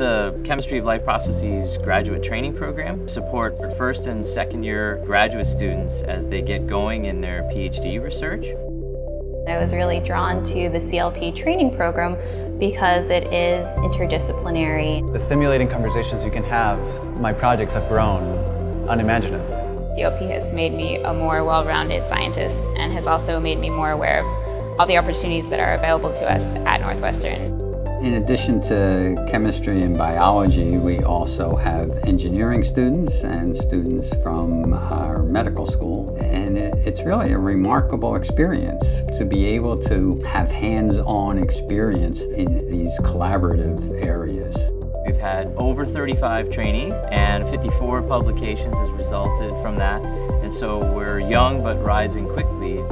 The Chemistry of Life Processes graduate training program supports first and second year graduate students as they get going in their PhD research. I was really drawn to the CLP training program because it is interdisciplinary. The stimulating conversations you can have, my projects have grown unimaginable. CLP has made me a more well-rounded scientist and has also made me more aware of all the opportunities that are available to us at Northwestern. In addition to chemistry and biology, we also have engineering students and students from our medical school. And it's really a remarkable experience to be able to have hands-on experience in these collaborative areas. We've had over 35 trainees and 54 publications has resulted from that. And so we're young but rising quickly.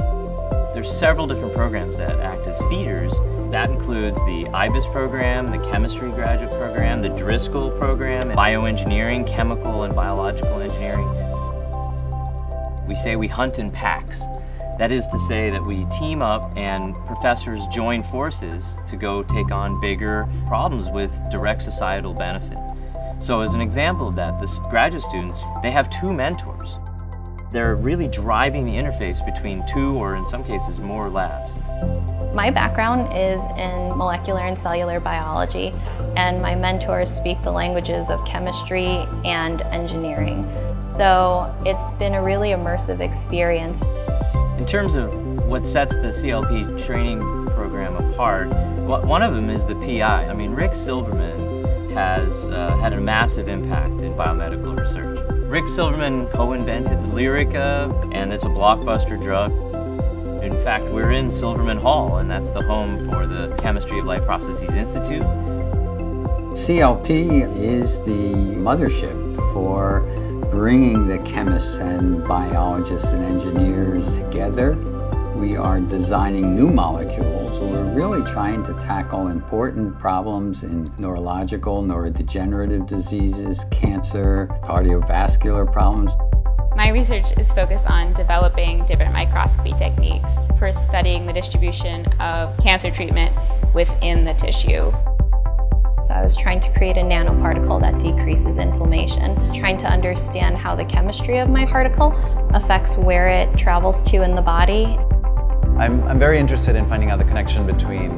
There's several different programs that act as feeders. That includes the IBIS program, the chemistry graduate program, the Driskill program, bioengineering, chemical and biological engineering. We say we hunt in packs. That is to say that we team up and professors join forces to go take on bigger problems with direct societal benefit. So as an example of that, the graduate students, they have two mentors. They're really driving the interface between two or in some cases more labs. My background is in molecular and cellular biology and my mentors speak the languages of chemistry and engineering. So it's been a really immersive experience. In terms of what sets the CLP training program apart, one of them is the PI. I mean, Rick Silverman has uh, had a massive impact in biomedical research. Rick Silverman co-invented Lyrica, and it's a blockbuster drug. In fact, we're in Silverman Hall, and that's the home for the Chemistry of Life Processes Institute. CLP is the mothership for bringing the chemists and biologists and engineers together. We are designing new molecules really trying to tackle important problems in neurological, neurodegenerative diseases, cancer, cardiovascular problems. My research is focused on developing different microscopy techniques for studying the distribution of cancer treatment within the tissue. So I was trying to create a nanoparticle that decreases inflammation, trying to understand how the chemistry of my particle affects where it travels to in the body I'm, I'm very interested in finding out the connection between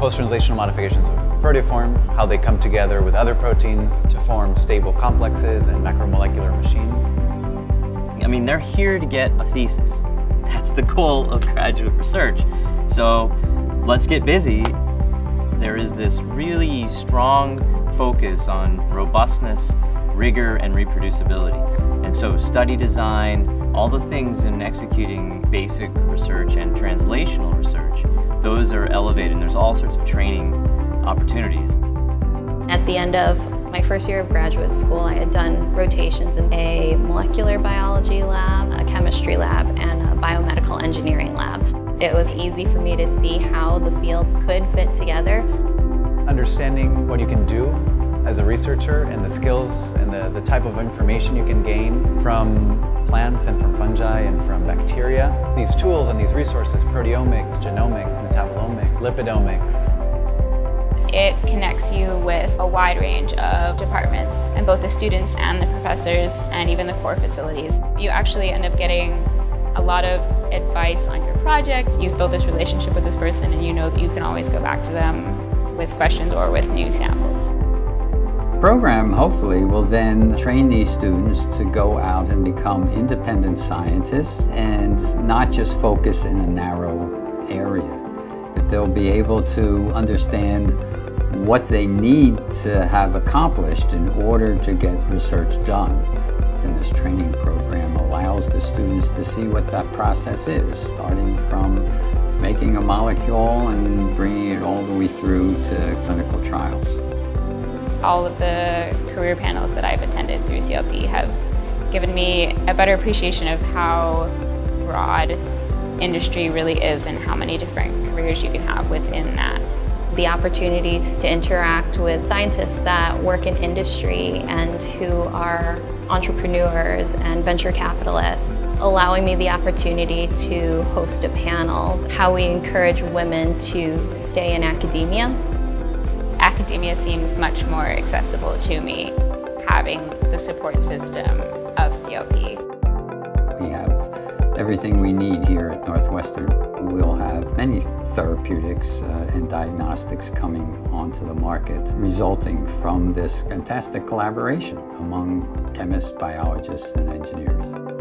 post-translational modifications of proteoforms, how they come together with other proteins to form stable complexes and macromolecular machines. I mean, they're here to get a thesis. That's the goal of graduate research. So let's get busy. There is this really strong focus on robustness, rigor, and reproducibility. And so study design, all the things in executing basic research and translational research, those are elevated and there's all sorts of training opportunities. At the end of my first year of graduate school, I had done rotations in a molecular biology lab, a chemistry lab, and a biomedical engineering lab. It was easy for me to see how the fields could fit together. Understanding what you can do as a researcher and the skills and the, the type of information you can gain from plants and from fungi and from bacteria. These tools and these resources, proteomics, genomics, metabolomics, lipidomics, it connects you with a wide range of departments and both the students and the professors and even the core facilities. You actually end up getting a lot of advice on your project. You've built this relationship with this person and you know that you can always go back to them with questions or with new samples program hopefully will then train these students to go out and become independent scientists and not just focus in a narrow area. That they'll be able to understand what they need to have accomplished in order to get research done. And this training program allows the students to see what that process is, starting from making a molecule and bringing it all the way through to clinical trials all of the career panels that I've attended through CLP have given me a better appreciation of how broad industry really is and how many different careers you can have within that. The opportunities to interact with scientists that work in industry and who are entrepreneurs and venture capitalists, allowing me the opportunity to host a panel, how we encourage women to stay in academia academia seems much more accessible to me having the support system of CLP. We have everything we need here at Northwestern. We'll have many therapeutics uh, and diagnostics coming onto the market resulting from this fantastic collaboration among chemists, biologists, and engineers.